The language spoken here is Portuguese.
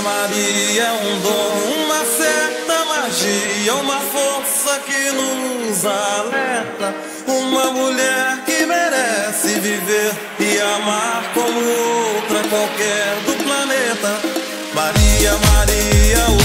Maria é um dom, uma certa magia, uma força que nos alerta. Uma mulher que merece viver e amar como outra qualquer do planeta. Maria, Maria,